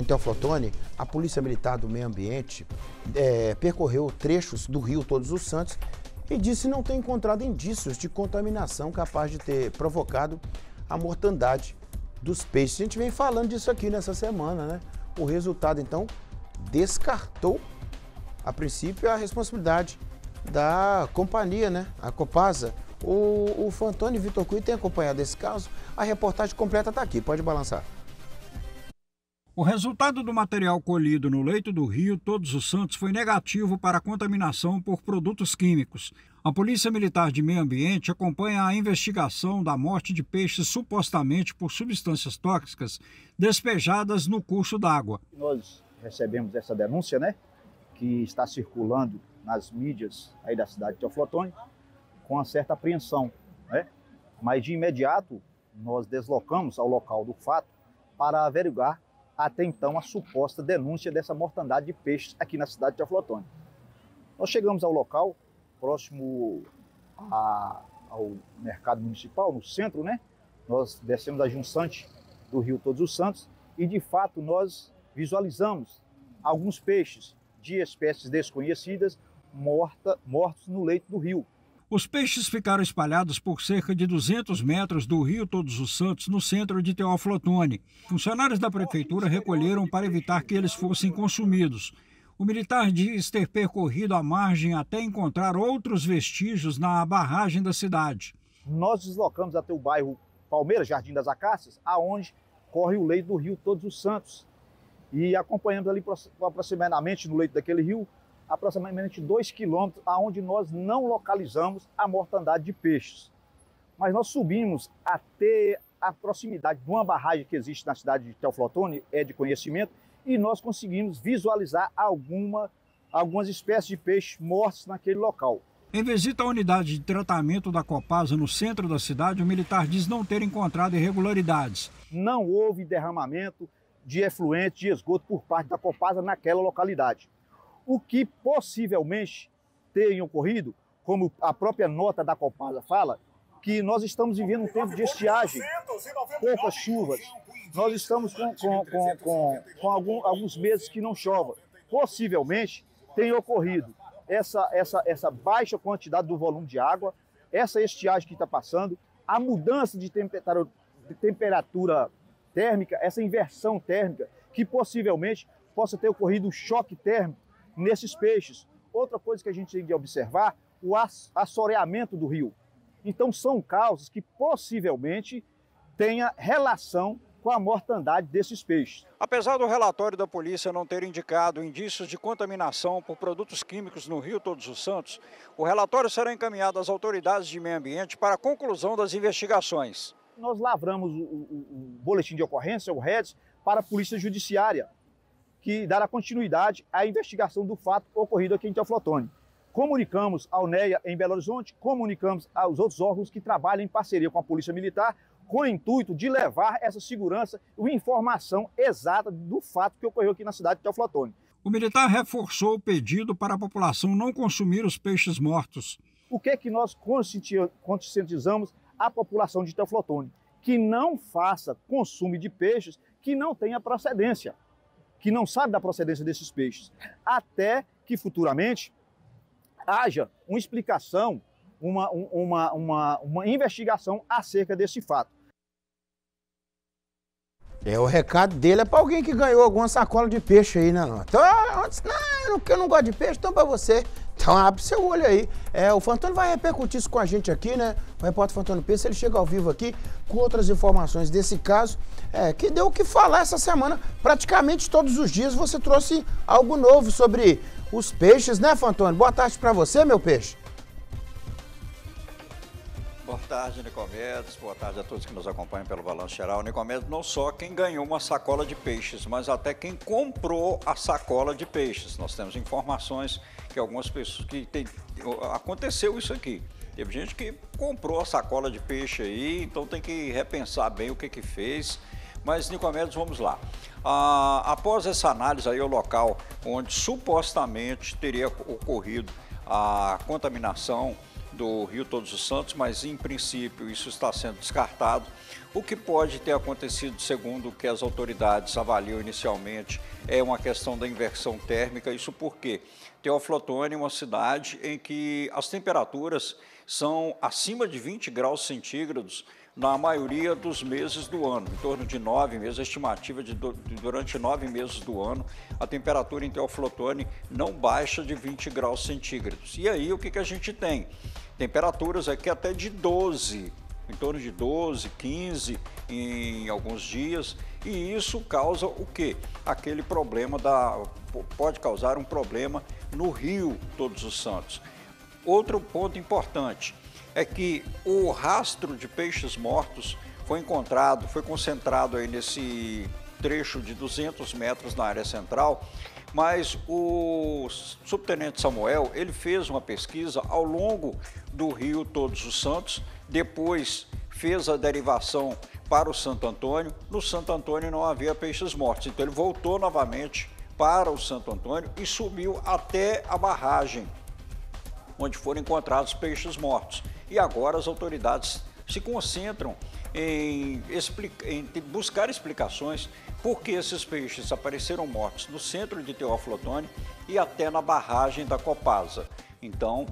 Em Teoflotone, a Polícia Militar do Meio Ambiente é, percorreu trechos do rio Todos os Santos e disse não ter encontrado indícios de contaminação capaz de ter provocado a mortandade dos peixes. A gente vem falando disso aqui nessa semana, né? O resultado, então, descartou, a princípio, a responsabilidade da companhia, né? A Copasa. O, o Fantoni Vitor Cui tem acompanhado esse caso. A reportagem completa está aqui, pode balançar. O resultado do material colhido no leito do rio Todos os Santos foi negativo para a contaminação por produtos químicos. A Polícia Militar de Meio Ambiente acompanha a investigação da morte de peixes supostamente por substâncias tóxicas despejadas no curso d'água. Nós recebemos essa denúncia, né, que está circulando nas mídias aí da cidade de Teoflotone, com uma certa apreensão, né? Mas de imediato nós deslocamos ao local do fato para averiguar até então a suposta denúncia dessa mortandade de peixes aqui na cidade de Aflotone. Nós chegamos ao local, próximo a, ao mercado municipal, no centro, né? Nós descemos a junçante do rio Todos os Santos e, de fato, nós visualizamos alguns peixes de espécies desconhecidas morta, mortos no leito do rio. Os peixes ficaram espalhados por cerca de 200 metros do Rio Todos os Santos, no centro de Teófilo Otoni. Funcionários da prefeitura recolheram para evitar que eles fossem consumidos. O militar diz ter percorrido a margem até encontrar outros vestígios na barragem da cidade. Nós deslocamos até o bairro Palmeiras, Jardim das Acácias, aonde corre o leito do Rio Todos os Santos. E acompanhamos ali aproximadamente no leito daquele rio aproximadamente 2 quilômetros, aonde nós não localizamos a mortandade de peixes. Mas nós subimos até a proximidade de uma barragem que existe na cidade de Teoflotone, é de conhecimento, e nós conseguimos visualizar alguma, algumas espécies de peixes mortos naquele local. Em visita à unidade de tratamento da Copasa no centro da cidade, o militar diz não ter encontrado irregularidades. Não houve derramamento de efluente, de esgoto por parte da Copasa naquela localidade o que possivelmente tenha ocorrido, como a própria nota da Copasa fala, que nós estamos vivendo um tempo de estiagem, poucas chuvas, nós estamos com, com, com, com, com algum, alguns meses que não chova. Possivelmente tenha ocorrido essa, essa, essa baixa quantidade do volume de água, essa estiagem que está passando, a mudança de temperatura, de temperatura térmica, essa inversão térmica, que possivelmente possa ter ocorrido um choque térmico nesses peixes. Outra coisa que a gente tem de observar, o assoreamento do rio. Então são causas que possivelmente tenha relação com a mortandade desses peixes. Apesar do relatório da polícia não ter indicado indícios de contaminação por produtos químicos no Rio Todos os Santos, o relatório será encaminhado às autoridades de meio ambiente para a conclusão das investigações. Nós lavramos o, o, o boletim de ocorrência, o REDS, para a Polícia Judiciária que dará continuidade à investigação do fato ocorrido aqui em Teoflotone. Comunicamos ao NEA em Belo Horizonte, comunicamos aos outros órgãos que trabalham em parceria com a Polícia Militar, com o intuito de levar essa segurança e informação exata do fato que ocorreu aqui na cidade de Teoflotone. O militar reforçou o pedido para a população não consumir os peixes mortos. O que é que nós conscientizamos a população de Teoflotone? Que não faça consumo de peixes que não tenha procedência que não sabe da procedência desses peixes, até que futuramente haja uma explicação, uma, uma, uma, uma investigação acerca desse fato. É, o recado dele é para alguém que ganhou alguma sacola de peixe aí, né? Então, não, eu não, eu não gosto de peixe, então para você. Então abre seu olho aí. É, o Fantônio vai repercutir isso com a gente aqui, né? O repórter Fantônio Peixe, ele chega ao vivo aqui com outras informações desse caso, é, que deu o que falar essa semana. Praticamente todos os dias você trouxe algo novo sobre os peixes, né, Fantônio? Boa tarde para você, meu peixe. Tarde, Nicomedes. Boa tarde a todos que nos acompanham pelo Balanço Geral. Nicomedes, não só quem ganhou uma sacola de peixes, mas até quem comprou a sacola de peixes. Nós temos informações que algumas pessoas que tem, aconteceu isso aqui. Teve gente que comprou a sacola de peixe aí, então tem que repensar bem o que que fez. Mas, Nicomedes, vamos lá. Ah, após essa análise aí, o local onde supostamente teria ocorrido a contaminação do Rio Todos os Santos, mas em princípio isso está sendo descartado. O que pode ter acontecido, segundo o que as autoridades avaliam inicialmente, é uma questão da inversão térmica. Isso porque Teoflotone é uma cidade em que as temperaturas são acima de 20 graus centígrados na maioria dos meses do ano, em torno de nove meses, a estimativa de, de durante nove meses do ano, a temperatura em Teoflotone não baixa de 20 graus centígrados. E aí o que, que a gente tem? Temperaturas aqui até de 12, em torno de 12, 15 em alguns dias, e isso causa o quê? Aquele problema da pode causar um problema no Rio Todos os Santos. Outro ponto importante, é que o rastro de peixes mortos foi encontrado, foi concentrado aí nesse trecho de 200 metros na área central, mas o subtenente Samuel, ele fez uma pesquisa ao longo do rio Todos os Santos, depois fez a derivação para o Santo Antônio, no Santo Antônio não havia peixes mortos, então ele voltou novamente para o Santo Antônio e subiu até a barragem, onde foram encontrados peixes mortos. E agora as autoridades se concentram em, em buscar explicações por que esses peixes apareceram mortos no centro de Teófilo Otoni e até na barragem da Copasa, então,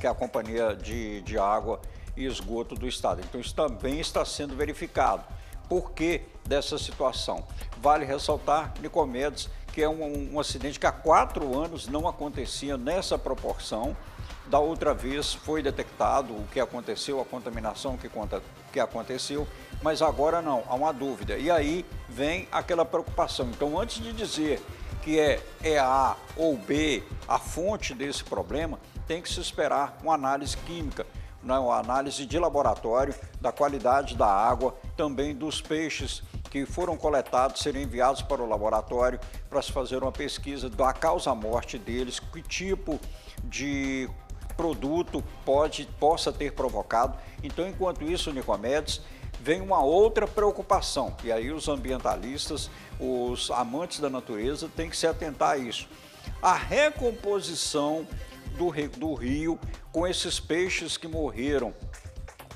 que é a Companhia de, de Água e Esgoto do Estado. Então, isso também está sendo verificado. Por que dessa situação? Vale ressaltar, Nicomedes, que é um, um acidente que há quatro anos não acontecia nessa proporção, da outra vez foi detectado o que aconteceu, a contaminação que, conta, que aconteceu, mas agora não, há uma dúvida. E aí vem aquela preocupação. Então, antes de dizer que é, é A ou B a fonte desse problema, tem que se esperar uma análise química, né, uma análise de laboratório da qualidade da água, também dos peixes que foram coletados serem enviados para o laboratório para se fazer uma pesquisa da causa-morte deles, que tipo de produto pode, possa ter provocado. Então, enquanto isso, Nicomedes, vem uma outra preocupação, e aí os ambientalistas, os amantes da natureza têm que se atentar a isso. A recomposição do, do rio com esses peixes que morreram.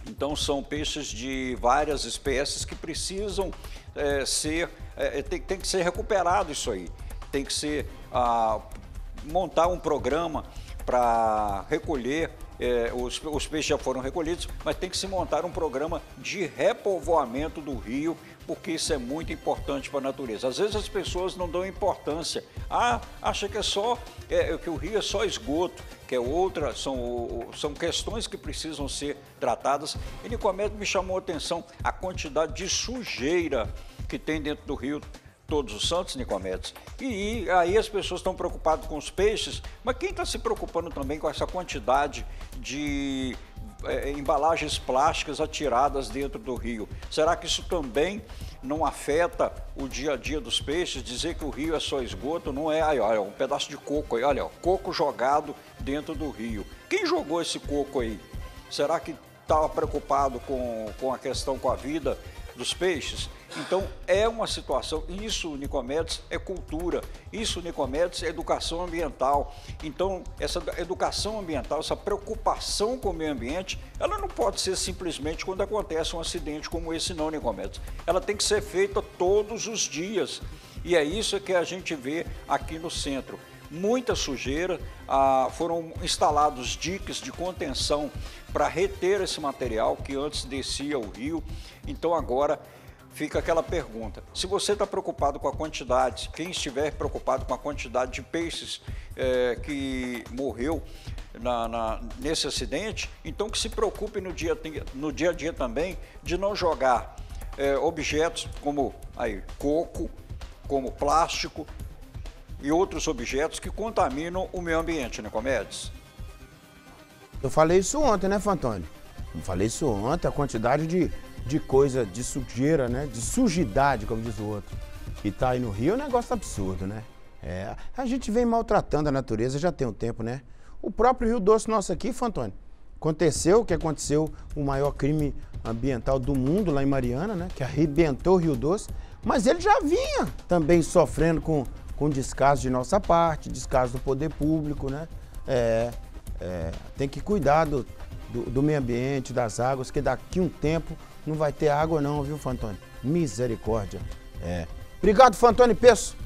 Então, são peixes de várias espécies que precisam é, ser, é, tem, tem, que ser recuperado isso aí. Tem que ser, ah, montar um programa para recolher, eh, os, os peixes já foram recolhidos, mas tem que se montar um programa de repovoamento do rio, porque isso é muito importante para a natureza. Às vezes as pessoas não dão importância. Ah, acha que é só é, que o rio é só esgoto, que é outra, são, são questões que precisam ser tratadas. E Nicomedes me chamou a atenção a quantidade de sujeira que tem dentro do rio Todos os Santos, Nicomedes. E aí as pessoas estão preocupadas com os peixes, mas quem está se preocupando também com essa quantidade de é, embalagens plásticas atiradas dentro do rio? Será que isso também não afeta o dia a dia dos peixes? Dizer que o rio é só esgoto não é. Aí, olha, um pedaço de coco aí, olha, coco jogado dentro do rio. Quem jogou esse coco aí? Será que estava preocupado com, com a questão com a vida dos peixes? Então, é uma situação, isso, Nicomedes, é cultura, isso, Nicomedes, é educação ambiental. Então, essa educação ambiental, essa preocupação com o meio ambiente, ela não pode ser simplesmente quando acontece um acidente como esse, não, Nicomedes. Ela tem que ser feita todos os dias. E é isso que a gente vê aqui no centro. Muita sujeira, ah, foram instalados diques de contenção para reter esse material que antes descia o rio. Então agora fica aquela pergunta. Se você está preocupado com a quantidade, quem estiver preocupado com a quantidade de peixes é, que morreu na, na, nesse acidente, então que se preocupe no dia, no dia a dia também de não jogar é, objetos como aí, coco, como plástico e outros objetos que contaminam o meio ambiente, né, Comedes? Eu falei isso ontem, né, Fantônio? Eu falei isso ontem, a quantidade de de coisa, de sujeira, né? De sujidade, como diz o outro. E tá aí no Rio é um negócio absurdo, né? É, a gente vem maltratando a natureza já tem um tempo, né? O próprio Rio Doce nosso aqui, Fantônio, aconteceu o que aconteceu, o maior crime ambiental do mundo lá em Mariana, né? Que arrebentou o Rio Doce, mas ele já vinha também sofrendo com, com descaso de nossa parte, descaso do poder público, né? É, é, tem que cuidar do, do, do, meio ambiente, das águas, que daqui um tempo não vai ter água não, viu, Fantoni? Misericórdia. É. Obrigado, Fantoni Peço.